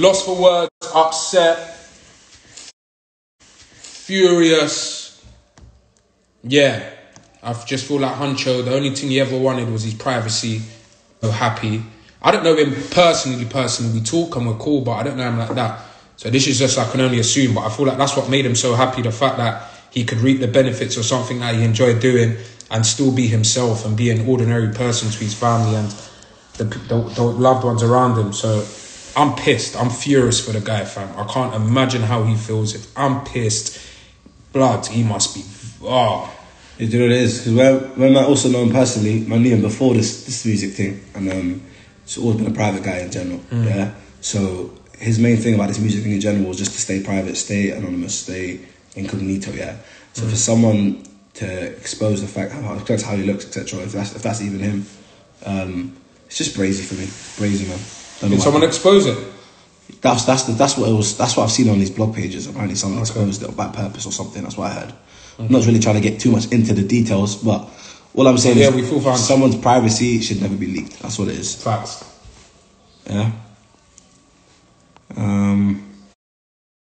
lost for words, upset, furious. Yeah, I just feel like Huncho. The only thing he ever wanted was his privacy. So happy. I don't know him personally. Personally, we talk and we're cool, but I don't know him like that. So this is just I can only assume. But I feel like that's what made him so happy. The fact that he could reap the benefits of something that he enjoyed doing and still be himself and be an ordinary person to his family and the, the, the loved ones around him. So I'm pissed. I'm furious for the guy, fam. I can't imagine how he feels. If I'm pissed, blood, he must be. Oh. You know what it is? Because when, when I also know him personally, my name before this this music thing, and um, he's always been a private guy in general. Mm. Yeah. So his main thing about this music thing in general was just to stay private, stay anonymous, stay incognito. Yeah. So Mm. for someone to expose the fact how expose how he looks, etc. If that's if that's even him, um, it's just brazy for me. Brazy man. Did someone expose it? That's that's the, that's what it was. That's what I've seen on these blog pages. Apparently, someone exposed it by purpose or something. That's what I heard. I'm not really trying to get too much into the details, but all I'm saying Yeah, is we feel fine. someone's privacy should never be leaked. That's what it is. Facts. Yeah.